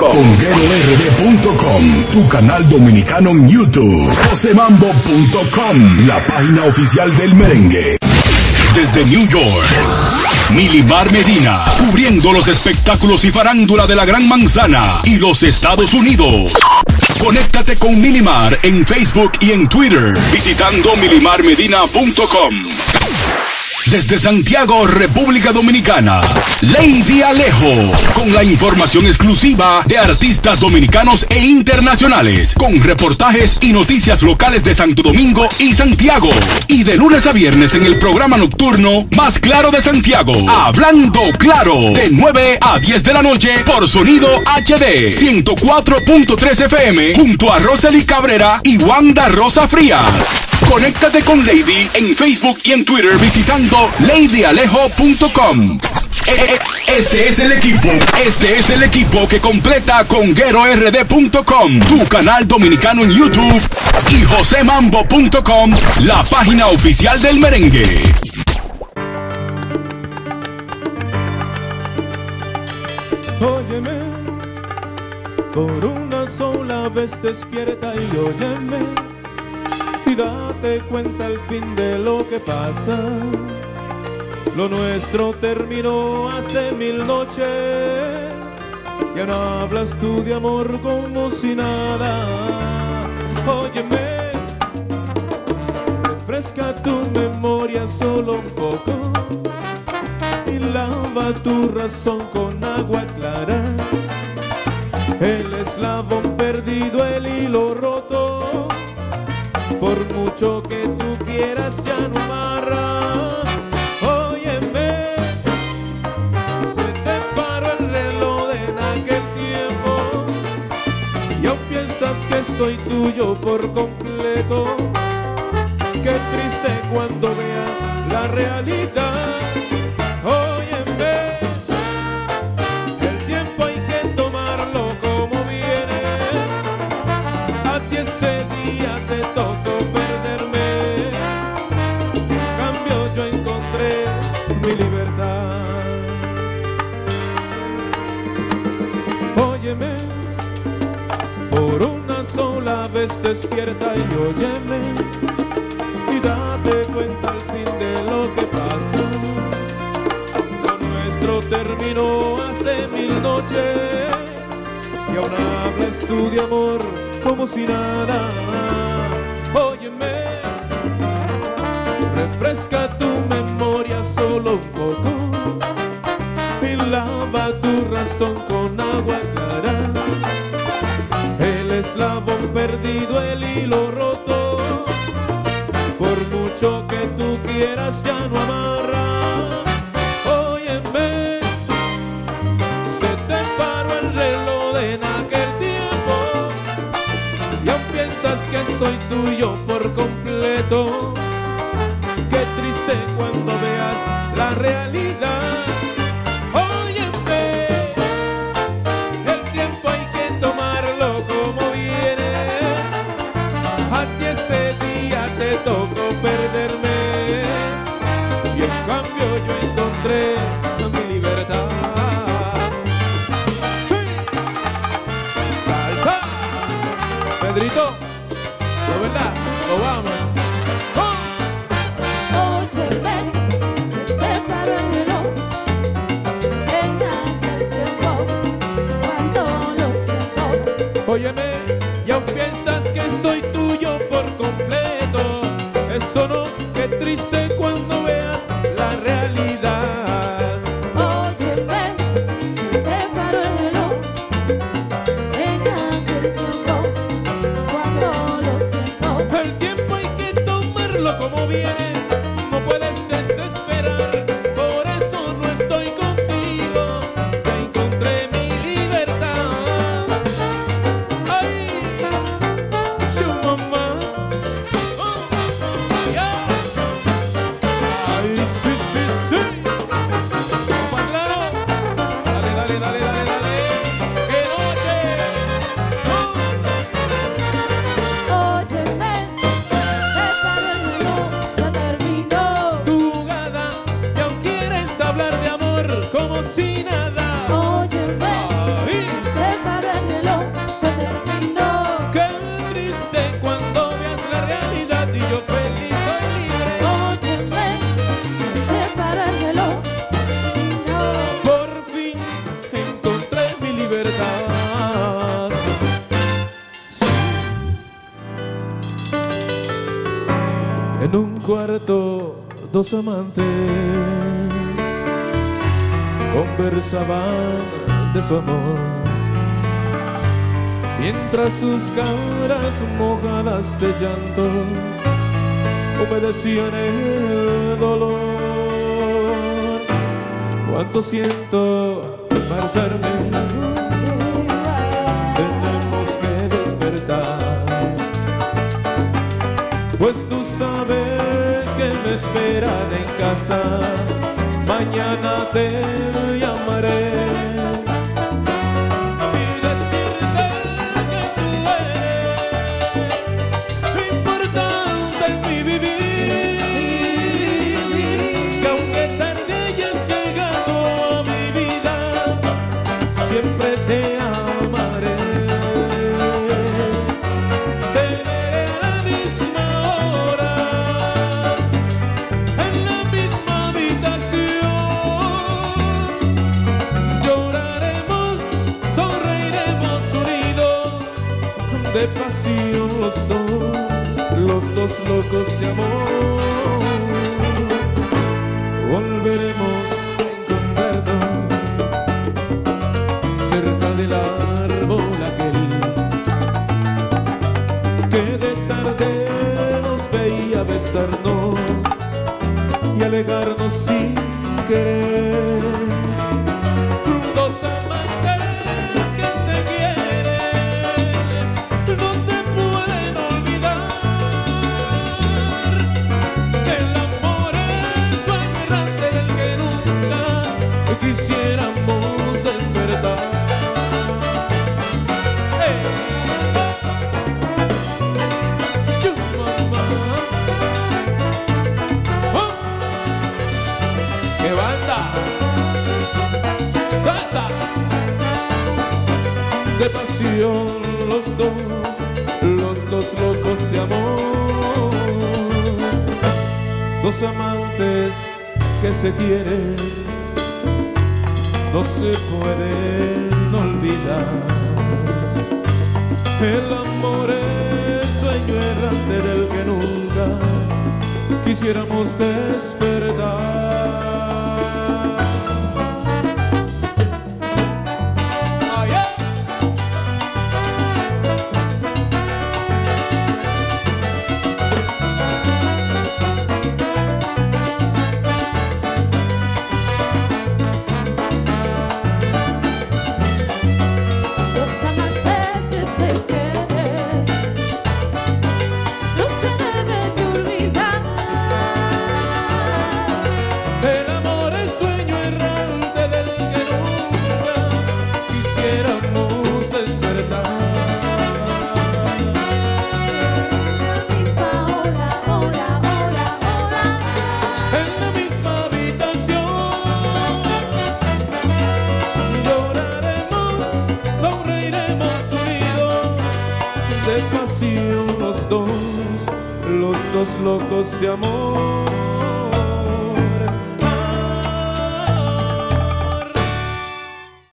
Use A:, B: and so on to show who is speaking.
A: Conguerord.com, tu canal dominicano en YouTube. Josemambo.com, la página oficial del merengue. Desde New York, Milimar Medina, cubriendo los espectáculos y farándula de la Gran Manzana y los Estados Unidos. Conéctate con Milimar en Facebook y en Twitter, visitando milimarmedina.com. Desde Santiago, República Dominicana, Lady Alejo, con la información exclusiva de artistas dominicanos e internacionales, con reportajes y noticias locales de Santo Domingo y Santiago. Y de lunes a viernes en el programa nocturno Más Claro de Santiago, Hablando Claro, de 9 a 10 de la noche por Sonido HD 104.3 FM, junto a Rosely Cabrera y Wanda Rosa Frías. Conéctate con Lady en Facebook y en Twitter visitando ladyalejo.com. Eh, eh, Este es el equipo, este es el equipo que completa con GeroRD.com, tu canal dominicano en YouTube y josemambo.com, la página oficial del merengue.
B: Óyeme, por una sola vez despierta y óyeme, date cuenta al fin de lo que pasa. Lo nuestro terminó hace mil noches, ya no hablas tú de amor como si nada. Óyeme, refresca tu memoria solo un poco y lava tu razón con agua clara. El eslabón perdido, el hilo roto, por mucho que tú quieras ya no amarra. Óyeme, se te paró el reloj en aquel tiempo y aún piensas que soy tuyo por completo. Qué triste cuando veas la realidad. Por una sola vez despierta y óyeme. Y date cuenta al fin de lo que pasa. Lo nuestro terminó hace mil noches y aún hablas tú de amor como si nada. Óyeme, refresca tu memoria solo un poco lava tu razón con agua clara. El eslabón perdido, el hilo roto, por mucho que tú quieras ya no amarra. Óyeme, se te paró el reloj en aquel tiempo y aún piensas que soy tuyo por completo. Cuarto dos amantes conversaban de su amor mientras sus caras mojadas de llanto humedecían el dolor. Cuánto siento marcharme, tenemos que despertar, pues tú esperan en casa. Mañana te llamaré. Locos de amor. Volveremos a encontrarnos cerca del árbol aquel que de tarde nos veía besarnos y alegarnos sin querer. De amor. Dos amantes que se quieren, no se pueden olvidar. El amor es sueño errante del que nunca quisiéramos despertar.
C: Los
B: locos de amor.